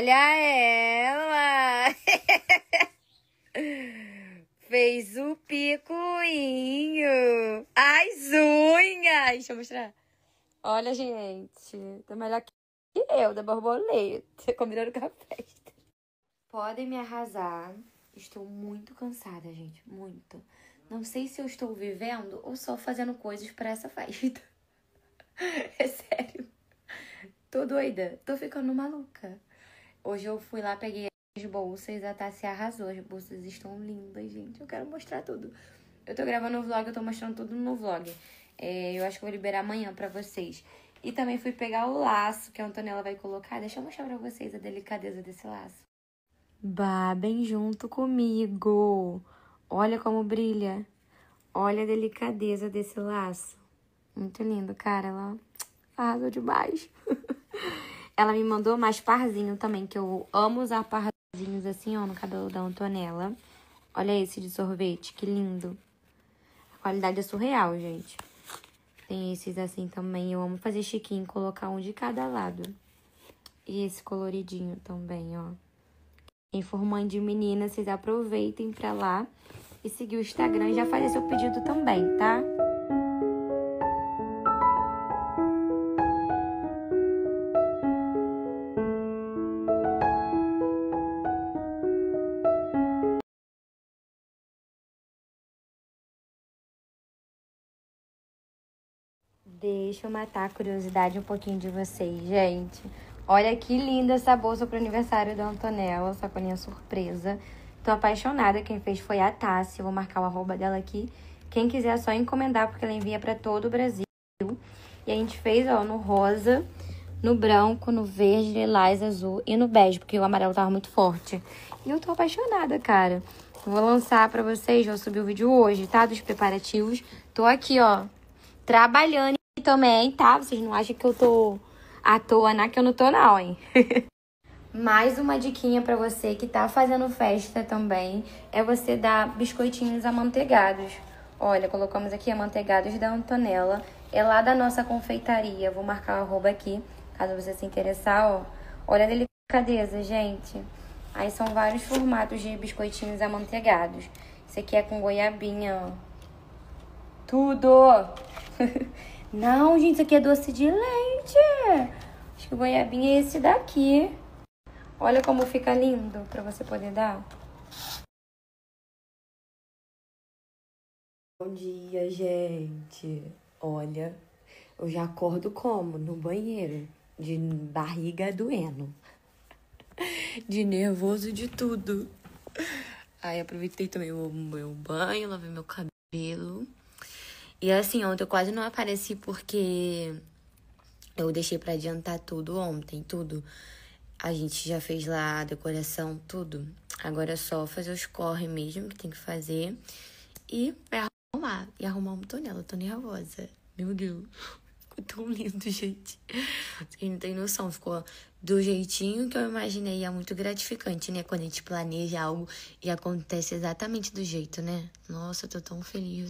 Olha ela! Fez o picuinho. As unhas! Deixa eu mostrar. Olha, gente. Tá melhor que eu, da borboleta. Combinando com a festa. Podem me arrasar. Estou muito cansada, gente. Muito. Não sei se eu estou vivendo ou só fazendo coisas para essa festa. É sério. Tô doida. Tô ficando maluca. Hoje eu fui lá, peguei as bolsas, a Tassi arrasou. As bolsas estão lindas, gente. Eu quero mostrar tudo. Eu tô gravando o vlog, eu tô mostrando tudo no vlog. É, eu acho que vou liberar amanhã pra vocês. E também fui pegar o laço que a Antonella vai colocar. Deixa eu mostrar pra vocês a delicadeza desse laço. Babem junto comigo. Olha como brilha. Olha a delicadeza desse laço. Muito lindo, cara. Ela arrasou demais. Ela me mandou mais parzinho também, que eu amo usar parzinhos assim, ó, no cabelo da Antonella. Olha esse de sorvete, que lindo. A qualidade é surreal, gente. Tem esses assim também. Eu amo fazer chiquinho, colocar um de cada lado. E esse coloridinho também, ó. Quem for mãe de menina, vocês aproveitem pra lá e seguir o Instagram e já fazer seu pedido também, tá? Deixa eu matar a curiosidade um pouquinho de vocês, gente. Olha que linda essa bolsa pro aniversário da Antonella, sacolinha surpresa. Tô apaixonada, quem fez foi a Tassi, vou marcar o arroba dela aqui. Quem quiser é só encomendar, porque ela envia para todo o Brasil. E a gente fez, ó, no rosa, no branco, no verde, lilás, azul e no bege, porque o amarelo tava muito forte. E eu tô apaixonada, cara. Vou lançar pra vocês, vou subir o vídeo hoje, tá? Dos preparativos. Tô aqui, ó, trabalhando também, tá? Vocês não acham que eu tô à toa, né? Que eu não tô não, hein? Mais uma diquinha para você que tá fazendo festa também é você dar biscoitinhos amanteigados. Olha, colocamos aqui amanteigados da Antonella. É lá da nossa confeitaria. Vou marcar o arroba aqui, caso você se interessar, ó. Olha a delicadeza, gente. Aí são vários formatos de biscoitinhos amanteigados. Esse aqui é com goiabinha, ó. Tudo! Não, gente, isso aqui é doce de leite. Acho que o goiabinha é esse daqui. Olha como fica lindo pra você poder dar. Bom dia, gente. Olha, eu já acordo como? No banheiro. De barriga doendo. De nervoso de tudo. Aí aproveitei também o meu banho, lavei meu cabelo. E assim, ontem eu quase não apareci porque eu deixei para adiantar tudo ontem, tudo. A gente já fez lá a decoração, tudo. Agora é só fazer os corre mesmo que tem que fazer e arrumar. E arrumar um tonela, eu tô nervosa. Meu Deus. Ficou tão lindo, gente. Vocês não tem noção. Ficou do jeitinho que eu imaginei. É muito gratificante, né? Quando a gente planeja algo e acontece exatamente do jeito, né? Nossa, eu tô tão feliz.